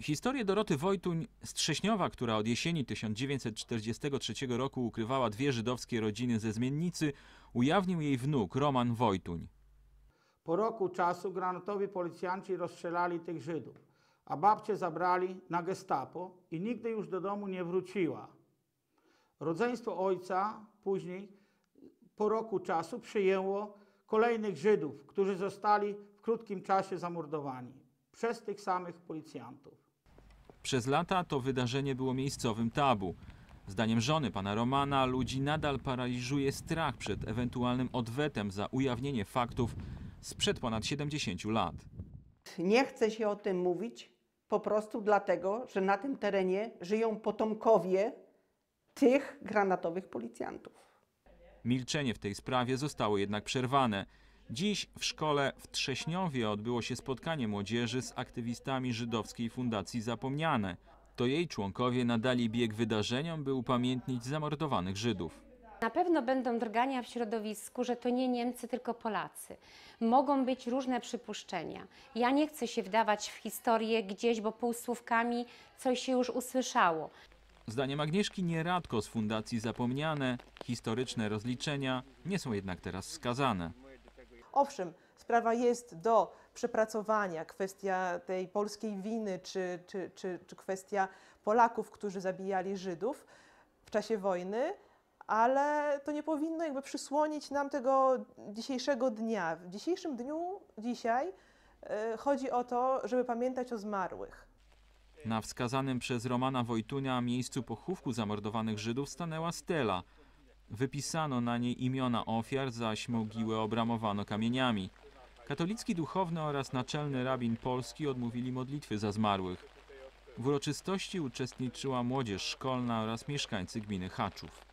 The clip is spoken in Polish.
Historię Doroty Wojtuń z Trześniowa, która od jesieni 1943 roku ukrywała dwie żydowskie rodziny ze Zmiennicy, ujawnił jej wnuk Roman Wojtuń. Po roku czasu granatowi policjanci rozstrzelali tych Żydów, a babcię zabrali na gestapo i nigdy już do domu nie wróciła. Rodzeństwo ojca później, po roku czasu, przyjęło kolejnych Żydów, którzy zostali w krótkim czasie zamordowani przez tych samych policjantów. Przez lata to wydarzenie było miejscowym tabu. Zdaniem żony pana Romana ludzi nadal paraliżuje strach przed ewentualnym odwetem za ujawnienie faktów sprzed ponad 70 lat. Nie chce się o tym mówić po prostu dlatego, że na tym terenie żyją potomkowie tych granatowych policjantów. Milczenie w tej sprawie zostało jednak przerwane. Dziś w szkole w Trześniowie odbyło się spotkanie młodzieży z aktywistami żydowskiej Fundacji Zapomniane. To jej członkowie nadali bieg wydarzeniom, by upamiętnić zamordowanych Żydów. Na pewno będą drgania w środowisku, że to nie Niemcy, tylko Polacy. Mogą być różne przypuszczenia. Ja nie chcę się wdawać w historię gdzieś, bo półsłówkami coś się już usłyszało. Zdaniem Agnieszki Nieradko z Fundacji Zapomniane, historyczne rozliczenia nie są jednak teraz skazane. Owszem, sprawa jest do przepracowania, kwestia tej polskiej winy, czy, czy, czy, czy kwestia Polaków, którzy zabijali Żydów w czasie wojny, ale to nie powinno jakby przysłonić nam tego dzisiejszego dnia. W dzisiejszym dniu, dzisiaj, e, chodzi o to, żeby pamiętać o zmarłych. Na wskazanym przez Romana Wojtunia miejscu pochówku zamordowanych Żydów stanęła stela. Wypisano na niej imiona ofiar, zaś mogiłę obramowano kamieniami. Katolicki duchowny oraz naczelny rabin polski odmówili modlitwy za zmarłych. W uroczystości uczestniczyła młodzież szkolna oraz mieszkańcy gminy Haczów.